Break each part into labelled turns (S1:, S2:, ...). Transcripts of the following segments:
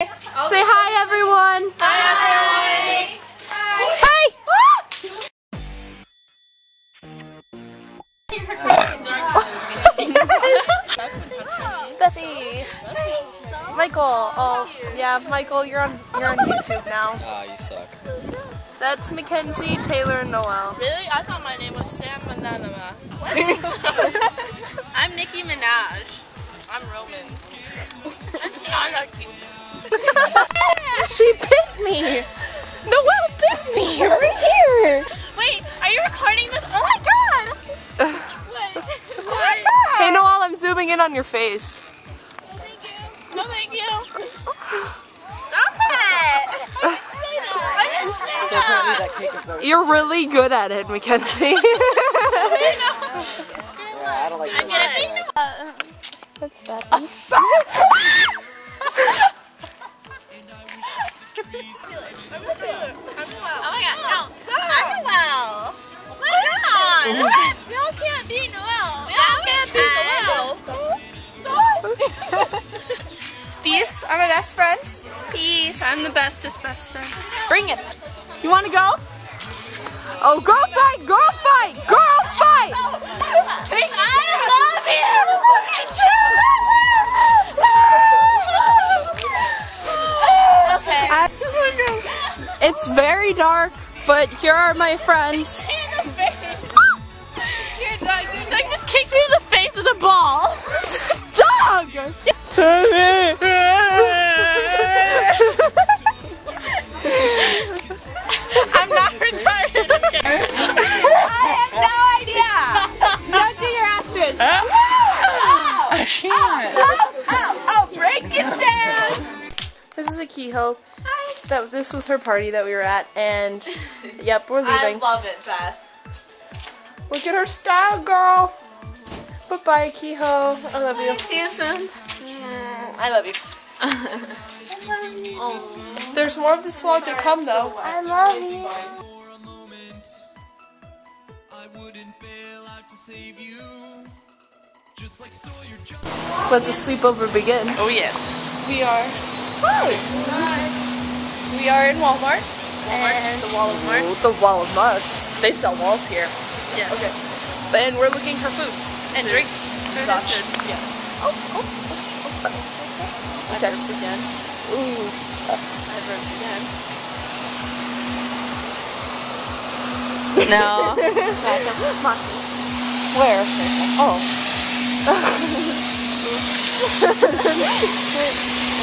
S1: Say hi, everyone. Hi, everyone. Hi. Bethy. Michael. Oh, yeah, Michael, you're on you're on YouTube now.
S2: Ah, you suck.
S1: That's Mackenzie, Taylor, and Noel.
S3: Really? I thought my name was Sam Mananama. I'm Nicki Minaj. I'm Roman. That's not
S1: She bit me. Noel bit me right here.
S3: Wait, are you recording this? Oh my god! What? What?
S1: Hey, Noel, I'm zooming in on your face.
S3: No, thank you. No, thank you. Stop it! I didn't say
S2: So apparently
S3: that.
S2: that cake is very.
S1: You're really good at it, Mackenzie.
S2: Yeah, I don't like
S3: I'm
S2: this.
S3: Uh,
S1: That's Bethy.
S3: Oh my god, no. I'm Noel. Oh my god. What? Y'all can't be Noel. Y'all can't be Noel.
S4: Peace are my best friends.
S3: Peace. I'm the bestest best friend.
S4: Bring it. You want to go?
S1: Oh, girl fight, girl fight, girl fight. Oh, very dark, but here are my friends.
S3: Here, Doug. Doug just kicked me in the face with a ball.
S1: Dog!
S3: I'm not retarded. Okay.
S4: I have no idea. Don't do your ostrich. Oh oh, oh, oh, oh, break it down.
S1: This is Akiho. That was this was her party that we were at, and yep, we're leaving.
S3: I love it, Beth.
S1: Look at her style, girl. Bye bye, Akiho. I love you.
S3: See you soon.
S4: Mm, I love you. There's more of this vlog to come, though.
S1: I love you.
S5: for a moment. I wouldn't bail out to save you. Just like Sawyer John.
S1: Let the sleepover begin.
S4: Oh, yes. We are. We are in Walmart. And
S3: The wall of.
S1: Oh, the wall of nuts.
S4: they sell walls here.
S3: Yes. Okay.
S4: And we're looking for food and drinks and
S3: Food is
S4: such. Yes.
S1: Oh, oh, oh, okay.
S3: Again.
S1: Ooh.
S3: I burped again.
S4: No.
S1: Where? Oh.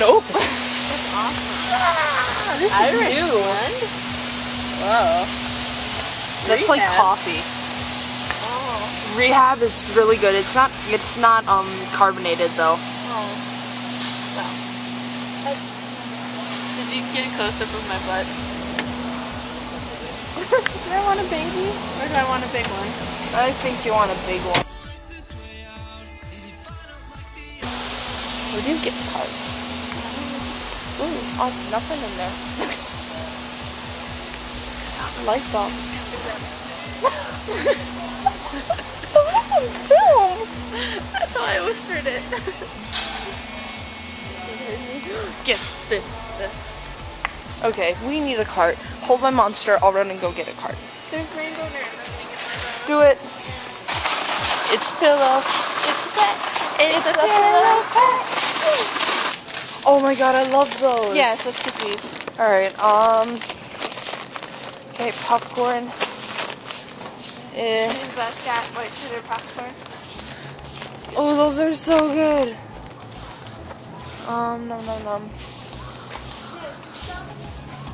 S4: nope. That's awesome.
S1: This is new. One?
S4: Whoa.
S1: That's like
S4: Rehab.
S1: coffee. Rehab is really good. It's not. It's not um carbonated though. Oh.
S3: Did you get a close up of my butt?
S1: Do I want a baby?
S3: Or do I want a big one?
S1: I think you want a big one. Where do you get cards? Ooh, oh, nothing in there. it's because the light bulb. Listen, film.
S3: That's how I whispered it.
S4: Get this. This.
S1: Okay, we need a cart. Hold my monster. I'll run and go get a cart.
S3: There's rainbow nerds.
S1: Do it. It's pillow.
S3: It's a pet.
S1: It's, a pillow. Oh my god, I love those.
S3: Yes, let's get these.
S1: All right. Um. Okay, popcorn. Eh.
S3: Best cat white cheddar popcorn.
S1: Oh, those are so good. Um, nom nom nom.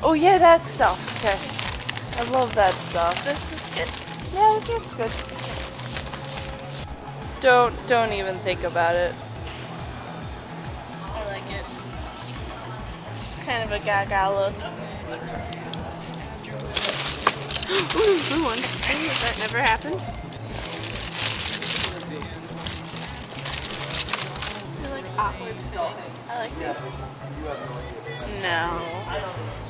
S1: Oh yeah, that stuff. Okay. I love that stuff.
S3: This is good.
S1: Yeah, that's good. Don't don't even think about it.
S3: I like it. Kind of a gaga look. Ooh, blue one. That never happened. They're like awkward. I like these. No.